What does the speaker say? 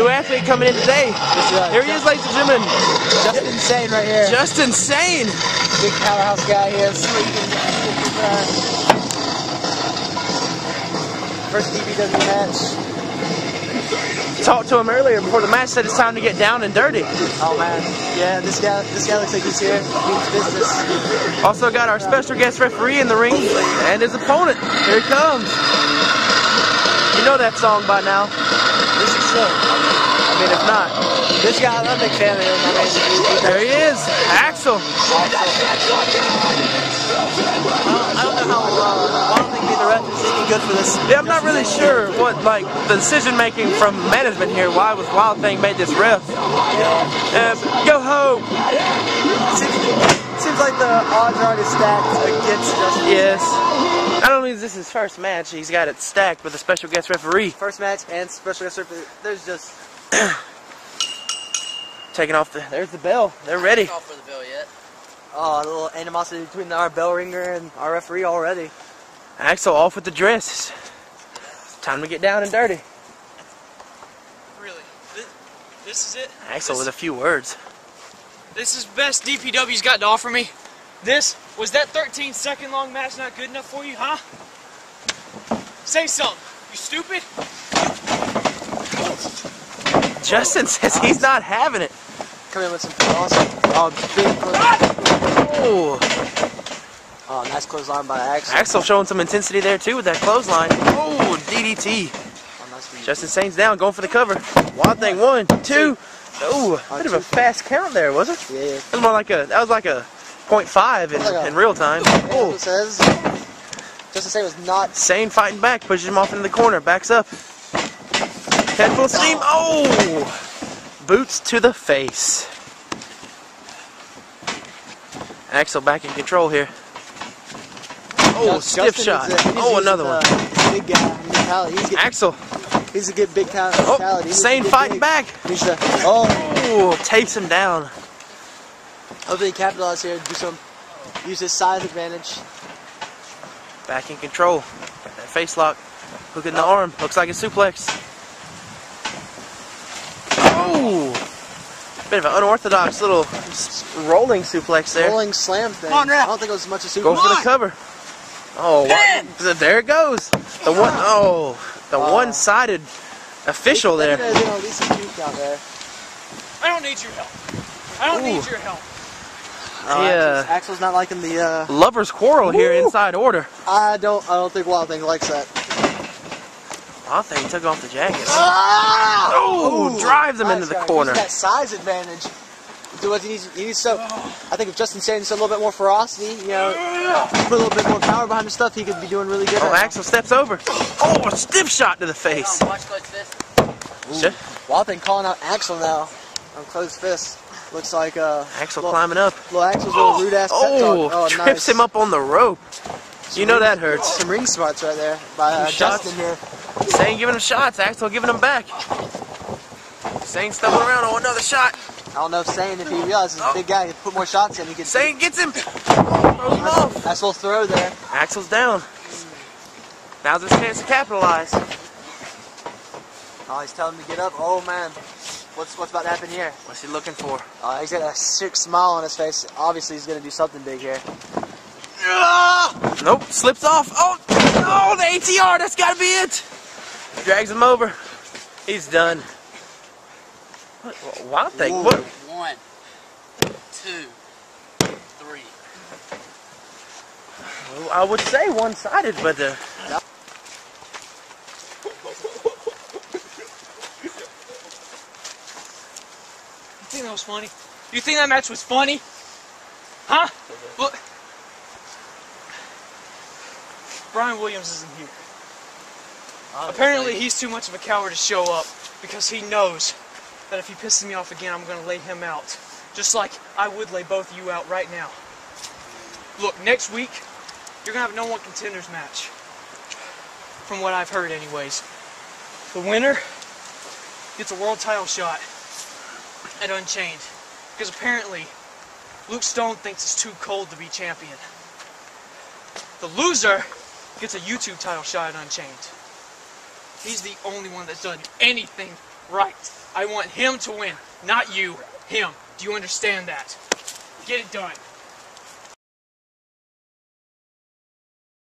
new athlete coming in today. uh, Here he is, ladies and gentlemen. Justin Sane right here. Justin Sane. Big powerhouse guy here. Sleeping. First DPW match. Talked to him earlier before the match. Said it's time to get down and dirty. Oh man. Yeah, this guy this guy looks like he's here. Means business. Also got our special guest referee in the ring and his opponent. Here he comes. You know that song by now. This is sick. I mean, if not, This guy, I'm a big fan of him. I there he is, Axel. I don't know how uh, Wild Thing being the ref is any good for this. Yeah, I'm not really sure what like the decision making from management here. Why was Wild Thing made this ref? Uh, go home. Seems, seems like the odds are already stacked against Justin. Yes. Not only is this his first match, he's got it stacked with a special guest referee. First match and special guest referee. There's just Taking off the. There's the bell. They're ready. Call for the bill yet. oh, a little animosity between our bell ringer and our referee already. Axel off with the dress. Time to get down and dirty. Really? This, this is it? Axel this, with a few words. this is best DPW's got to offer me. This was that 13 second long match not good enough for you, huh? Say something. You stupid? Justin says he's not having it. Come in with some awesome. Oh, big. Oh, Oh, nice clothesline by Axel. Axel showing some intensity there too with that clothesline. Oh, DDT. Oh, nice Justin Sane's down, going for the cover. One thing, one, two. Oh, a bit of a fast count there, was it? Yeah. That was more like a. That was like a .5 in, Like in real time. Oh. It says. Just to say, it was not. Sane fighting back, pushes him off into the corner, backs up. Head full of steam. Oh, boots to the face. Axel back in control here. Oh, Just- stiff Justin shot. a- Oh, another one. Big guy. He's, get, Axel. he's a good big town Oh, mentality. He needs to Sane fighting big. back. He's the, oh, Oh, takes him down. Hopefully he capitalizes here. Do some. Use his size advantage. Back in control. Got that face lock. Hook in the oh. arm. Looks like a suplex. Oh! Bit of an unorthodox little rolling suplex there. Rolling slam thing. On. I don't think it was as much of a Go for the cover. Oh, what? there it goes. The one oh, the Oh. one-sided official there. There's at least a there. I don't need your help. I don't need your help. Oh, Yeah. Axel's, Axel's not liking the. Uh, Lovers quarrel here inside order. I don't. I don't think Wild Thing likes that. I think he took off the jacket. Ah! Oh, Ooh. drives him Nice into the guy. corner. He's got size advantage. Do what he needs. He needs so. I think if Justin Sanders had a little bit more ferocity, you know, put a little bit more power behind his stuff, he could be doing really good. Oh, right now. Axel steps over. Oh, a stiff shot to the face. Watch close fist. Ju- Wild Thing calling out Axel now on closed fist. Looks like uh, Axel little, climbing up. little Axel's little rude ass Oh, talk. Oh, trips nice. him up on the rope. You know that hurts. Some ring smarts right there by uh, shots. Justin here. Sane giving him shots. Axel giving him back. Sane stumbling around. Oh, another shot. I don't know if Sane, if he realizes a big guy, he put more shots in. He could. Sane gets him. Throws him off. Nice little throw there. Axel's down. Now's his chance to capitalize. Oh, he's telling him to get up. Oh man, what's what's about to happen here? What's he looking for? Uh, he's got a sick smile on his face. Obviously, he's gonna do something big here. Nope, slips off. Oh, oh, the ATR. That's got to be it. Drags him over. He's done. What, wild thing. Ooh. What? One, two, three. I would say one-sided, but uh, that was funny? You think that match was funny? Huh? Look. Brian Williams isn't here. Apparently, he's too much of a coward to show up because he knows that if he pisses me off again, I'm going to lay him out. Just like I would lay both of you out right now. Look, next week, you're going to have no one contenders match. From what I've heard, anyways. The winner gets a world title shot at Unchained. Because apparently, Luke Stone thinks it's too cold to be champion. The loser gets a YouTube title shot at Unchained. He's the only one that's done anything Right. I want him to win, not you. Him. Do you understand that? Get it done.